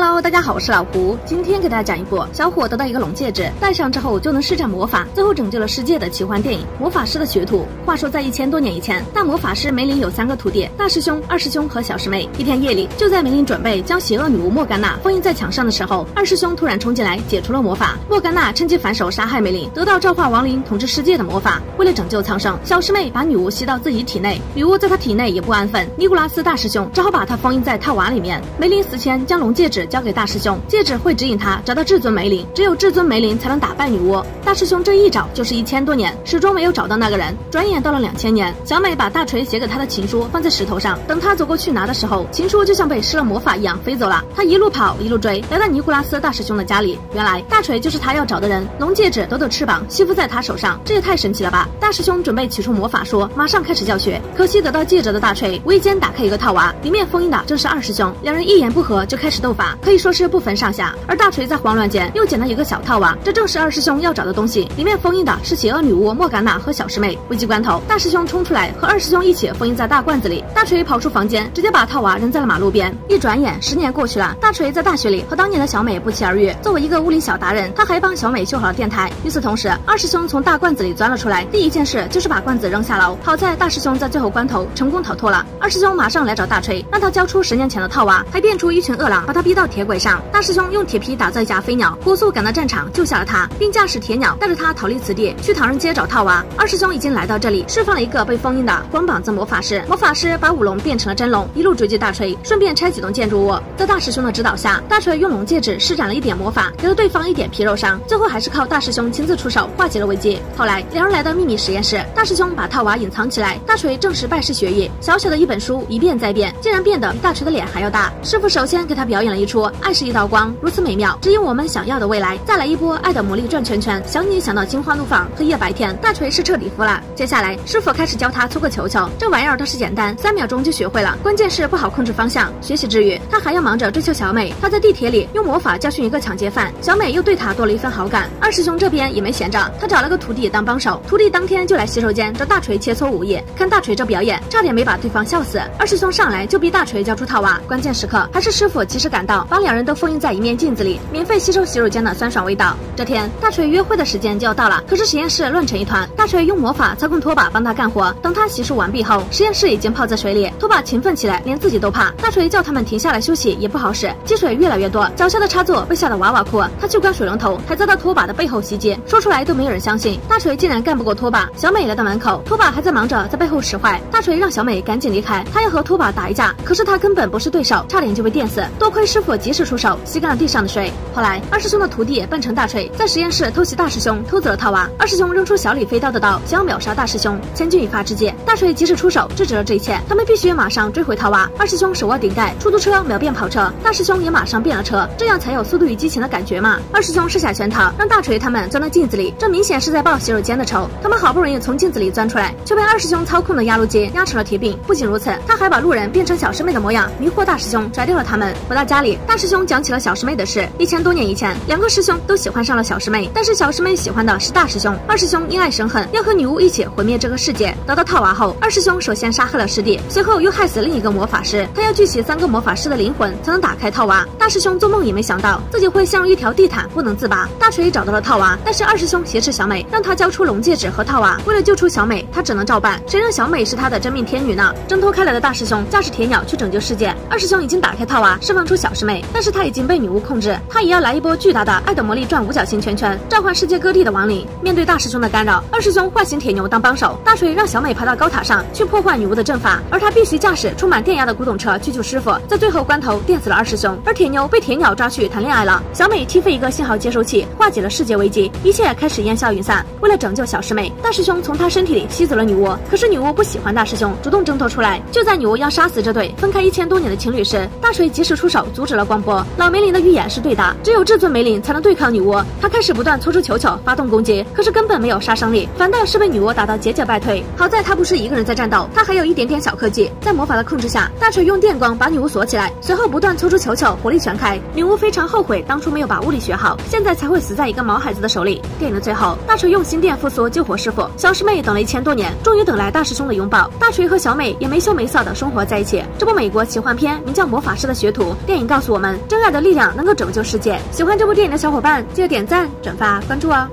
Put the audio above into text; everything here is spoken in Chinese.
Hello，大家好，我是老胡。今天给大家讲一部小伙得到一个龙戒指，戴上之后就能施展魔法，最后拯救了世界的奇幻电影《魔法师的学徒》。话说在一千多年以前，大魔法师梅林有三个徒弟，大师兄、二师兄和小师妹。一天夜里，就在梅林准备将邪恶女巫莫甘娜封印在墙上的时候，二师兄突然冲进来解除了魔法。莫甘娜趁机反手杀害梅林，得到召唤亡灵统治世界的魔法。为了拯救苍生，小师妹把女巫吸到自己体内，女巫在她体内也不安分。尼古拉斯大师兄只好把她封印在套娃里面。梅林死前将龙戒指交给大师兄。戒指会指引他找到至尊梅林，只有至尊梅林才能打败女巫。大师兄这一找就是一千多年，始终没有找到那个人。转眼到了两千年，小美把大锤写给她的情书放在石头上，等他走过去拿的时候，情书就像被施了魔法一样飞走了。他一路跑一路追，来到尼古拉斯大师兄的家里。原来大锤就是他要找的人，龙戒指抖抖翅膀吸附在他手上，这也太神奇了吧！大师兄准备取出魔法书，马上开始教学。可惜得到戒指的大锤无意间打开一个套娃，里面封印的正是二师兄。两人一言不合就开始斗法，可以说是不。分上下，而大锤在慌乱间又捡到一个小套娃，这正是二师兄要找的东西。里面封印的是邪恶女巫莫甘娜和小师妹。危急关头，大师兄冲出来和二师兄一起封印在大罐子里。大锤跑出房间，直接把套娃扔在了马路边。一转眼，十年过去了，大锤在大学里和当年的小美不期而遇。作为一个物理小达人，他还帮小美修好了电台。与此同时，二师兄从大罐子里钻了出来，第一件事就是把罐子扔下楼。好在大师兄在最后关头成功逃脱了。二师兄马上来找大锤，让他交出十年前的套娃，还变出一群恶狼把他逼到铁轨上。大师兄用铁皮。打造一架飞鸟，火速赶到战场救下了他，并驾驶铁鸟带着他逃离此地，去唐人街找套娃。二师兄已经来到这里，释放了一个被封印的光膀子魔法师。魔法师把舞龙变成了真龙，一路追击大锤，顺便拆几栋建筑物。在大师兄的指导下，大锤用龙戒指施展了一点魔法，给了对方一点皮肉伤。最后还是靠大师兄亲自出手化解了危机。后来两人来到秘密实验室，大师兄把套娃隐藏起来，大锤正式拜师学艺。小小的一本书一变再变，竟然变得比大锤的脸还要大。师傅首先给他表演了一出“爱是一道光”，如此美妙。指引我们想要的未来，再来一波爱的魔力转圈圈，想你想到心花怒放，黑夜白天，大锤是彻底服了。接下来师傅开始教他搓个球球，这玩意儿倒是简单，三秒钟就学会了，关键是不好控制方向。学习之余，他还要忙着追求小美。他在地铁里用魔法教训一个抢劫犯，小美又对他多了一份好感。二师兄这边也没闲着，他找了个徒弟当帮手，徒弟当天就来洗手间找大锤切磋武艺。看大锤这表演，差点没把对方笑死。二师兄上来就逼大锤交出套娃，关键时刻还是师傅及时赶到，把两人都封印在一面镜子里，免费吸收。洗手间的酸爽味道。这天，大锤约会的时间就要到了，可是实验室乱成一团。大锤用魔法操控拖把帮他干活。等他洗漱完毕后，实验室已经泡在水里，拖把勤奋起来，连自己都怕。大锤叫他们停下来休息也不好使，积水越来越多，脚下的插座被吓得哇哇哭。他去关水龙头，还遭到拖把的背后袭击，说出来都没有人相信。大锤竟然干不过拖把。小美来到门口，拖把还在忙着在背后使坏。大锤让小美赶紧离开，他要和拖把打一架，可是他根本不是对手，差点就被电死。多亏师傅果及时出手，吸干了地上的水。后来二师兄的徒弟扮成大锤，在实验室偷袭大师兄，偷走了套娃。二师兄扔出小李飞刀的刀，想要秒杀大师兄。千钧一发之际，大锤及时出手，制止了这一切。他们必须马上追回套娃。二师兄手握顶盖，出租车秒变跑车，大师兄也马上变了车，这样才有《速度与激情》的感觉嘛。二师兄设下圈套，让大锤他们钻到镜子里，这明显是在报洗手间的仇。他们好不容易从镜子里钻出来，却被二师兄操控的压路机压成了铁饼。不仅如此，他还把路人变成小师妹的模样，迷惑大师兄，甩掉了他们。回到家里，大师兄讲起了小师妹的事。一千多年以前，两个师兄都喜欢上了小师妹，但是小师妹喜欢的是大师兄。二师兄因爱生恨，要和女巫一起毁灭这个世界。得到套娃后，二师兄首先杀害了师弟，随后又害死另一个魔法师。他要聚集三个魔法师的灵魂，才能打开套娃。大师兄做梦也没想到自己会陷入一条地毯，不能自拔。大锤找到了套娃，但是二师兄挟持小美，让他交出龙戒指和套娃。为了救出小美，他只能照办。谁让小美是他的真命天女呢？挣脱开来的大师兄驾驶铁鸟去拯救世界。二师兄已经打开套娃，释放出小师妹，但是他已经被女巫控制，他也要来一波巨大的爱的魔力转五角星圈圈，召唤世界各地的亡灵。面对大师兄的干扰，二师兄唤醒铁牛当帮手。大锤让小美爬到高塔上去破坏女巫的阵法，而他必须驾驶充满电压的古董车去救师傅。在最后关头电死了二师兄，而铁牛被铁鸟抓去谈恋爱了。小美踢飞一个信号接收器，化解了世界危机，一切开始烟消云散。为了拯救小师妹，大师兄从她身体里吸走了女巫，可是女巫不喜欢大师兄，主动挣脱出来。就在女巫要杀死这对分开一千多年的情侣时，大锤及时出手阻止了了光波。老梅林的预言是对的，只有至尊梅林才能对抗女巫。他开始不断搓出球球发动攻击，可是根本没有杀伤力，反倒是被女巫打到节节败退。好在他不是一个人在战斗，他还有一点点小科技。在魔法的控制下，大锤用电光把女巫锁起来，随后不断搓出球球，火力全开。女巫非常后悔当初没有把物理学好，现在才会死在一个毛孩子的手里。电影的最后，大锤用心电复苏救活师傅，小师妹等了一千多年，终于等来大师兄的拥抱。大锤和小美也没羞没臊的生活在一起。这部美国奇幻片名叫《魔法师的学徒》，电影告诉。我们，真爱的力量能够拯救世界。喜欢这部电影的小伙伴，记得点赞、转发、关注哦。